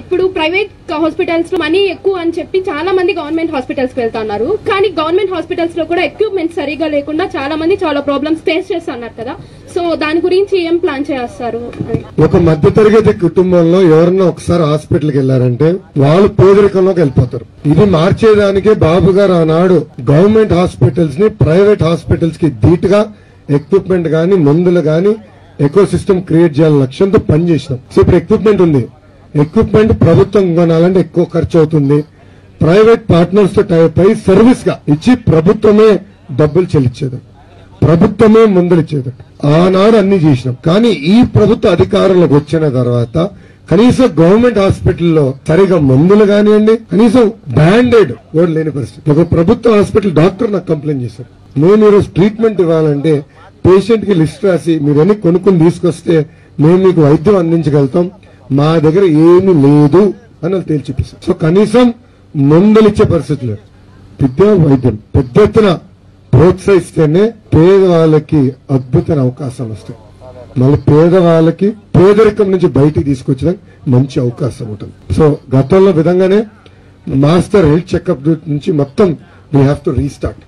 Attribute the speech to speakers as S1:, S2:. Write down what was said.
S1: ఇప్పుడు ప్రైవేట్ హాస్పిటల్స్లో మనీ ఎక్కువ అని చెప్పి చాలా మంది గవర్నమెంట్ హాస్పిటల్స్కి వెళ్తున్నారు కానీ గవర్నమెంట్ హాస్పిటల్స్లో కూడా ఎక్విప్మెంట్ సరిగా లేకుండా చాలా మంది చాలా ప్రాబ్లమ్స్ ఫేస్ చేస్తున్నారు కదా. సో దాని గురించి ఏం ప్లాన్ చేస్తారు? ఒక
S2: ఒక మధ్యతరగతి కుటుంబంలో ఎవరన్నా ఒకసారి హాస్పిటల్కి వెళ్ళారంటే వాళ్ళు పేదరికంలోకి వెళ్ళిపోతారు. ఇది మార్చేదానికే బాబు గారు ఆనాడు గవర్నమెంట్ హాస్పిటల్స్ని ప్రైవేట్ హాస్పిటల్స్కి ధీటుగా ఎక్విప్మెంట్ గాని మందులు గాని ఎకో సిస్టమ్ క్రియేట్ చేయాలని లక్ష్యంతో పనిచేసినాం. సో ఇప్పుడు ఎక్విప్మెంట్ ఉంది. ఎక్విప్మెంట్ ప్రభుత్వం కొనాలంటే ఎక్కువ ఖర్చు అవుతుంది ప్రైవేట్ పార్ట్నర్స్తో టైప్ అయి సర్వీస్గా ఇచ్చి ప్రభుత్వమే డబ్బులు చెల్లించేది ప్రభుత్వమే ముందరిచ్చేది ఆనాడు అన్ని చేసినాం. కానీ ఈ ప్రభుత్వ అధికారంలోకి వచ్చిన తర్వాత కనీసం గవర్నమెంట్ హాస్పిటల్లో సరిగా మందులు కానివ్వండి కనీసం బ్యాండెడ్ కూడా లేని పరిస్థితి. ఒక ప్రభుత్వ హాస్పిటల్ డాక్టర్ నాకు కంప్లైంట్ చేశారు. నేను ఈరోజు ట్రీట్మెంట్ ఇవ్వాలంటే పేషెంట్కి లిస్ట్ రాసి మీరు అన్ని కొనుక్కుని తీసుకొస్తే మేము మీకు వైద్యం అందించగలుగుతాం. మా దగ్గర ఏమీ లేదు అని వాళ్ళు తేల్చి సో కనీసం మందులు ఇచ్చే పరిస్థితి లేదు. విద్య వైద్యం పెద్ద ఎత్తున ప్రోత్సహిస్తేనే పేదవాళ్ళకి అద్భుతమైన అవకాశాలు వస్తాయి. మళ్ళీ పేదవాళ్ళకి పేదరికం నుంచి బయటికి తీసుకొచ్చడానికి మంచి అవకాశం ఉంటుంది. సో గతంలో విధంగానే మాస్టర్ హెల్త్ చెకప్ నుంచి మొత్తం వీ హ్యావ్ టు రీస్టార్ట్